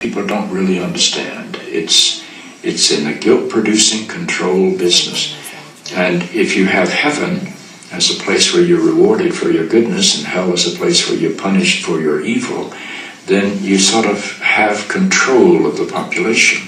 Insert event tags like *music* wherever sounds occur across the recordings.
people don't really understand. It's it's in a guilt-producing control business, and if you have heaven as a place where you're rewarded for your goodness, and hell as a place where you're punished for your evil, then you sort of have control of the population.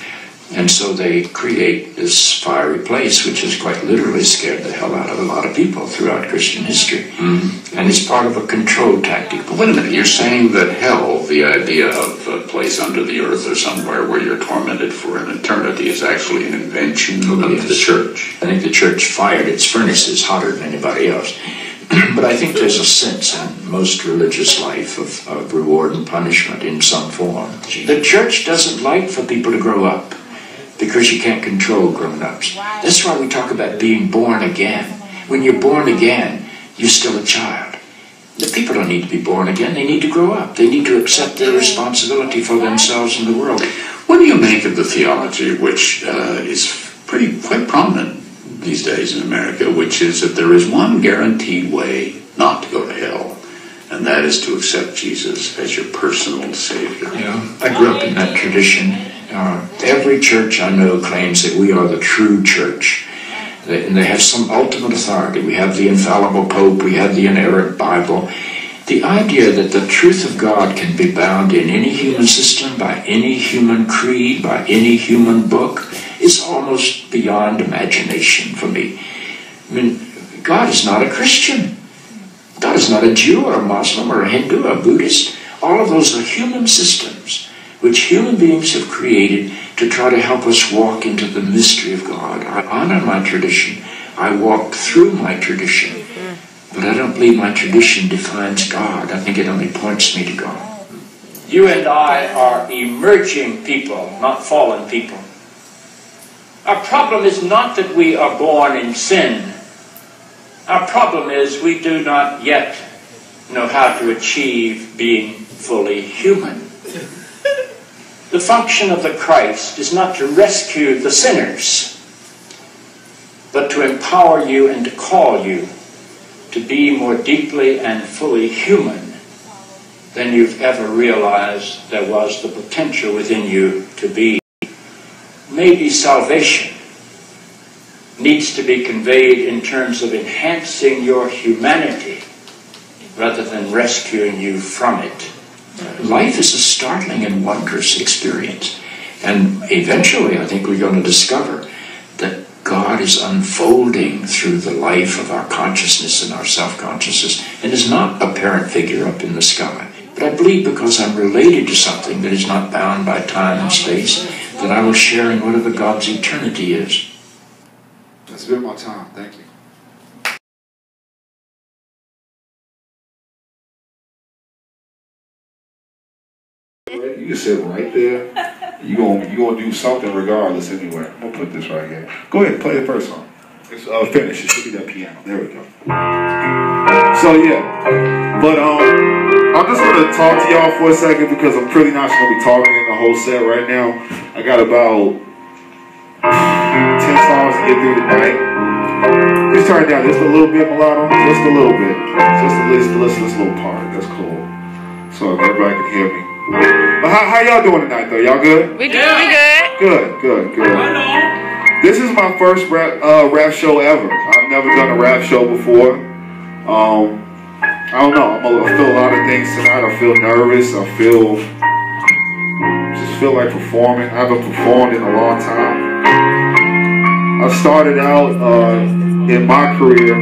And so they create this fiery place, which has quite literally scared the hell out of a lot of people throughout Christian history. Mm-hmm. And it's part of a control tactic. But wait a minute, you're saying that hell, the idea of a place under the earth or somewhere where you're tormented for an eternity, is actually an invention of yes. the church? I think the church fired its furnaces hotter than anybody else. *clears throat* but I think there's a sense in most religious life of, of reward and punishment in some form. The church doesn't like for people to grow up because you can't control grown-ups. That's why we talk about being born again. When you're born again, you're still a child. The people don't need to be born again. They need to grow up. They need to accept their responsibility for themselves and the world. What do you make of the theology, which uh, is pretty quite prominent these days in America, which is that there is one guaranteed way not to go to hell, and that is to accept Jesus as your personal Savior? Yeah, I grew up in that tradition. Uh, every church I know claims that we are the true church. And they have some ultimate authority. We have the infallible Pope, we have the inerrant Bible. The idea that the truth of God can be bound in any human system, by any human creed, by any human book, is almost beyond imagination for me. I mean, God is not a Christian. God is not a Jew or a Muslim or a Hindu or a Buddhist. All of those are human systems which human beings have created to try to help us walk into the mystery of God. I honor my tradition. I walk through my tradition. But I don't believe my tradition defines God. I think it only points me to God. You and I are emerging people, not fallen people. Our problem is not that we are born in sin. Our problem is we do not yet know how to achieve being fully human. The function of the Christ is not to rescue the sinners, but to empower you and to call you to be more deeply and fully human than you've ever realized there was the potential within you to be. Maybe salvation needs to be conveyed in terms of enhancing your humanity rather than rescuing you from it. Life is a startling and wondrous experience. And eventually, I think we're going to discover that God is unfolding through the life of our consciousness and our self consciousness and is not a parent figure up in the sky. But I believe because I'm related to something that is not bound by time and space, that I will share in whatever God's eternity is. That's been my time. Thank you. You can sit right there. You gonna you gonna do something regardless anyway. I'm gonna put this right here. Go ahead, and play the first song. It's uh, finished. It should be that piano. There we go. So yeah, but um, I'm just gonna talk to y'all for a second because I'm pretty not gonna be talking in the whole set right now. I got about ten songs to get through tonight. Just turn it down just a little bit, mulatto. Just a little bit. Just a listen, listen this little part. That's cool. So everybody can hear me. But how, how y'all doing tonight though? Y'all good? We doing good. Good, good, good. This is my first rap, uh, rap show ever. I've never done a rap show before. Um, I don't know. I'm a, I feel a lot of things tonight. I feel nervous. I feel just feel like performing. I haven't performed in a long time. I started out uh, in my career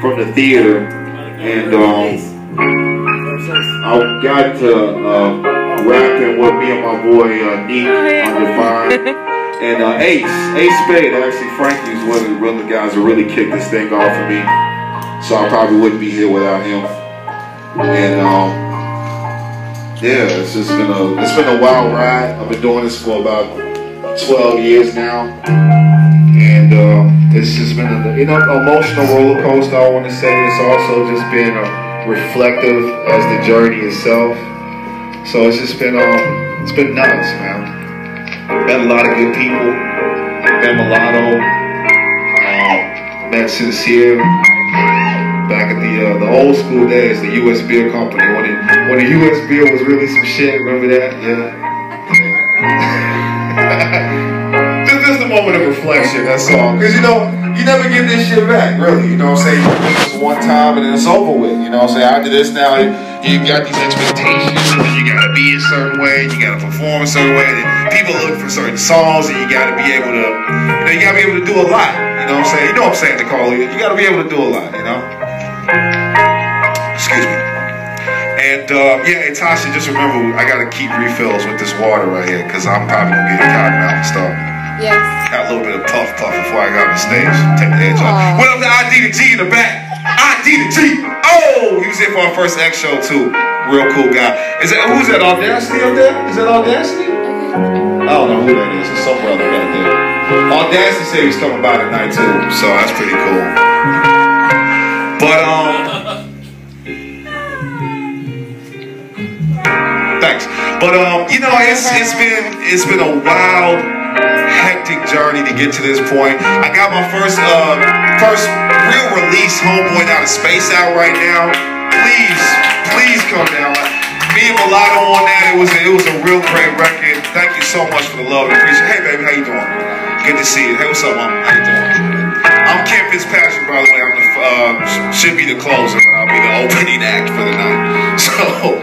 from the theater, and um, I got to uh, rapping with me and my boy uh, Neek Undefined. *laughs* and uh, Ace, Ace Spade, actually Frankie's one of the, one guys that really kicked this thing off for me. So I probably wouldn't be here without him. And um, yeah, it's just been a it's been a wild ride. I've been doing this for about 12 years now. And uh, it's just been a you know emotional roller coaster. I want to say it's also just been a reflective as the journey itself. So it's just been um, it's been nuts, man. Met a lot of good people. Met Mulatto. Um, met Sincere back like the uh, the old school days, the U.S. Beer Company, when it, when the U.S. Beer was really some shit. Remember that? Yeah. a *laughs* *laughs* moment of reflection. That's all. Cause you know you never get this shit back, really. You know what I'm saying? You do this one time and then it's over with. You know what I'm saying? After this now, you got these expectations and you gotta be a certain way, you gotta perform a certain way. And people look for certain songs and you gotta be able to, you know, you gotta be able to do a lot. You know what I'm saying? You know what I'm saying, Nicole? You gotta be able to do a lot, you know? Excuse me. And uh, yeah, hey, Tasha, just remember, I gotta keep refills with this water right here, because I'm probably gonna get cotton out and stuff. Yes. Got a little bit of puff puff before I got on the stage. Take the edge off. What up to ID to G in the back? ID to G. Oh, he was here for our first X show too. Real cool guy. Is that who's that Audacity up there? Is that Audacity? I don't know who that is. It's some brother back there. Audacity said he's coming by tonight too, so that's pretty cool. But um. Thanks. But um, you know, it's it's been it's been a wild, hectic journey to get to this point. I got my first uh first real release homeboy out of space out right now. Please, please come down. Me and Mulatto on that, it was a, it was a real great record. Thank you so much for the love and appreciation. Hey baby, how you doing? Good to see you. Hey, what's up, mom? How you doing? I'm Ken Fitzpatrick, by the way. I'm the uh, should be the closer, but I'll be the opening act for the night. *laughs* So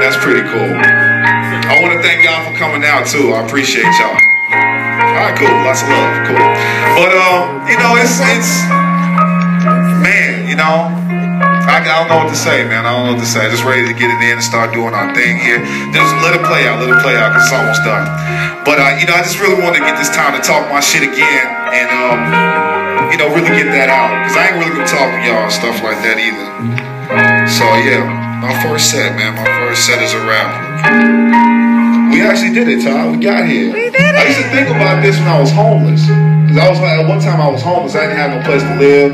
that's pretty cool. I want to thank y'all for coming out too. I appreciate y'all. All right, cool. Lots of love. Cool. But um, you know, it's it's man, you know. I, I don't know what to say, man. I don't know what to say. Just ready to get it in and start doing our thing here. Just let it play out. Let it play out because it's almost done. But uh, you know, I just really wanted to get this time to talk my shit again and um, you know, really get that out because I ain't really gonna talk to y'all and stuff like that either. So yeah, my first set, man. My first set is a wrap. We actually did it, Todd. We got here. I used to think about this when I was homeless. Because I was like, at one time I was homeless. I didn't have no place to live.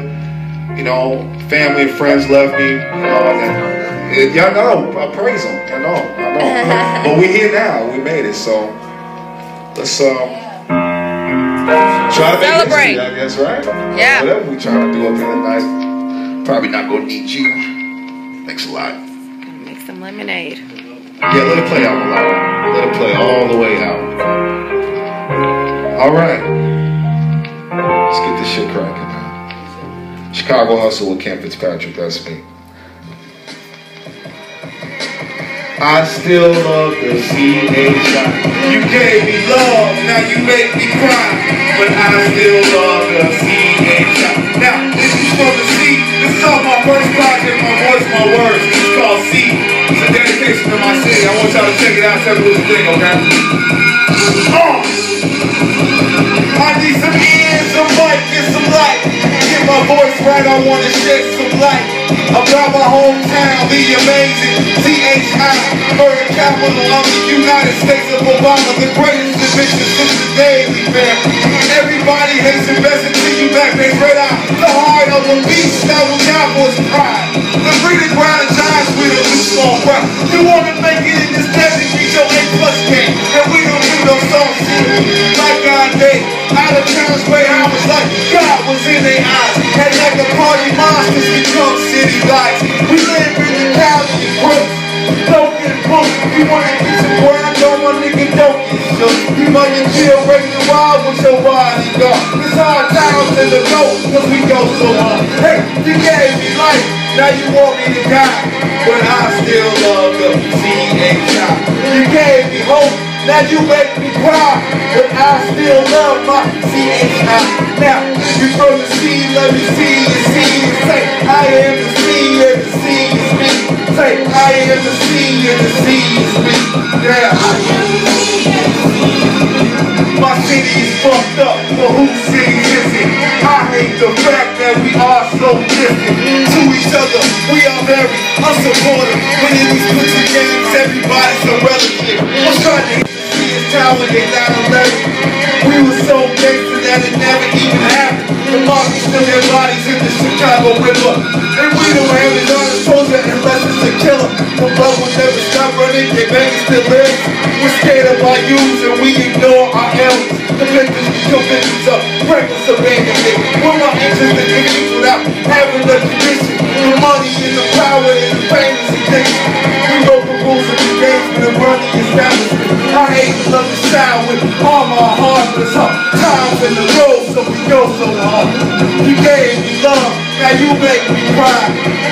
You know, family and friends left me. You know, and y'all know, I praise them. I know, I know. *laughs* but we're here now. We made it. So let's um try to make Celebrate. history, I guess, right? Yeah. Whatever we trying to do up here tonight. Probably not gonna need you. Thanks a lot. Make some lemonade. Yeah, let it play out, Malala. Let it play all the way out. All right. Let's get this shit cracking, man. Chicago Hustle with Ken Fitzpatrick, that's me. I still love the C.H.I. You gave me love, now you make me cry. But I still love the C.H.I. Now, this is from the C. This is off my first project, my voice, my words. It's called C. A to my city. I want y'all to check it out. Tell me what you think, okay? Uh. I need some ears, some mic, and some light. Get my voice right, I wanna shed some light about my hometown, the amazing C.H.I. Murder capital of the United States of Obama, the greatest division since the day we met. Everybody hates investing to you back, they red eye. The heart of a beast that will die for its pride. A new. You wanna make it in this desert, reach your A plus game. And we don't do no soft shit. Like God did. Out of town's way, I was like, God was in their eyes. And like the party monsters become city lights. We live in the county and growth. Don't get booked. We wanna get some grind on shook. You get killed racing wild with your body guard. It's hard times in the go, cause we go so hard. Hey, you gave me life, now you want me to die. But I still love the C.H.I. You gave me hope, now you make me cry. But I still love my C.H.I. Now, you from the sea, let me see you see you say, I am the sea and the sea is me. Say, I am the sea and the sea is me. Yeah. My city is fucked up, but whose city is it? I hate the fact that we are so distant to each other. We are very unsupportive, but in these pussy games, everybody's a relative. What's trying to is they not a We were so gangster that it never even happened. The mafia still have bodies in the Chicago River. And we have it on the soldier unless it's a killer. The blood will never stop running, they baby still lives. We're scared of our youths and we ignore our elders. The victims become victims of reckless abandonment. We're not anxious to convictions without having the condition. The money and the power and the fame is addiction. Hate to love the sound with all my heart, but it's hard times in the road, so we go so hard. You gave me love, now you make me cry.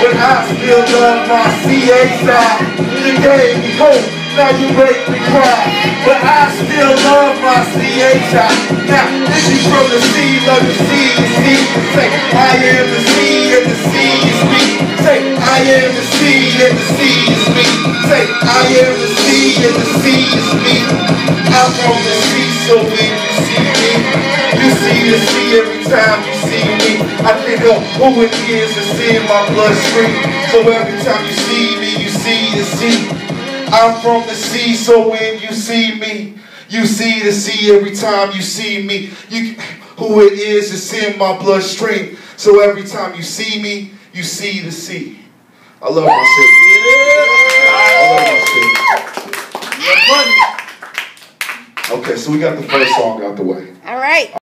But I still love my CA side. You gave me hope, now you make me cry. But I still love my side. Now, this is from the sea, love the sea, the sea. Say, I am the sea and the sea is me. Say, I am the sea and the sea is me. Say, I am the sea and the sea is me. I'm from the sea, so when you see me, you see the sea every time you see me. I think of who it is that's in my bloodstream. So every time you see me, you see the sea. I'm from the sea, so when you see me, you see the sea every time you see me. You, who it is that's in my bloodstream. So every time you see me, you see the sea. I love my city. I love my city. Okay, so we got the first song out the way. All right.